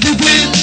to the.